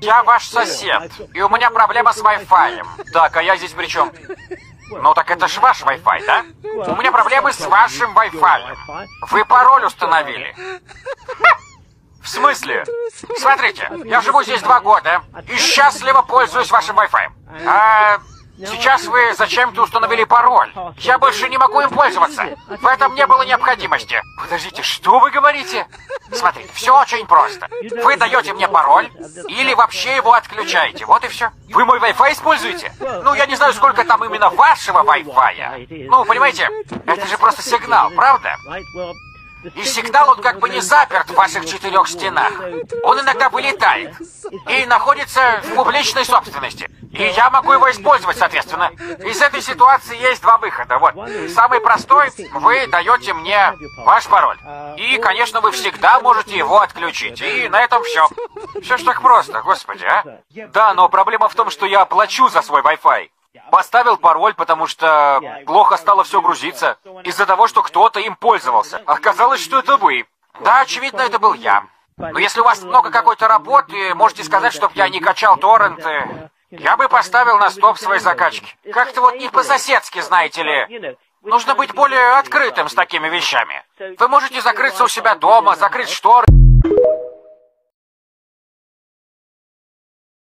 Я ваш сосед, и у меня проблема с Wi-Fi. Так, а я здесь при чем? Ну так это же ваш Wi-Fi, да? У меня проблемы с вашим Wi-Fi. Вы пароль установили. В смысле? Смотрите, я живу здесь два года и счастливо пользуюсь вашим Wi-Fi. А сейчас вы зачем-то установили пароль. Я больше не могу им пользоваться. В этом не было необходимости. Подождите, что вы говорите? Смотрите, все очень просто. Вы даете мне пароль или вообще его отключаете. Вот и все. Вы мой Wi-Fi используете? Ну, я не знаю, сколько там именно вашего Wi-Fi. Ну, понимаете, это же просто сигнал, правда? И сигнал он как бы не заперт в ваших четырех стенах. Он иногда вылетает и находится в публичной собственности. И я могу его использовать, соответственно. Из этой ситуации есть два выхода. Вот. Самый простой, вы даете мне ваш пароль. И, конечно, вы всегда можете его отключить. И на этом все. Все ж так просто, господи, а? Да, но проблема в том, что я плачу за свой Wi-Fi. Поставил пароль, потому что плохо стало все грузиться. Из-за того, что кто-то им пользовался. Оказалось, что это вы. Да, очевидно, это был я. Но если у вас много какой-то работы, можете сказать, чтобы я не качал торренты. Я бы поставил на стоп свои закачки. Как-то вот не по-соседски, знаете ли. Нужно быть более открытым с такими вещами. Вы можете закрыться у себя дома, закрыть шторы.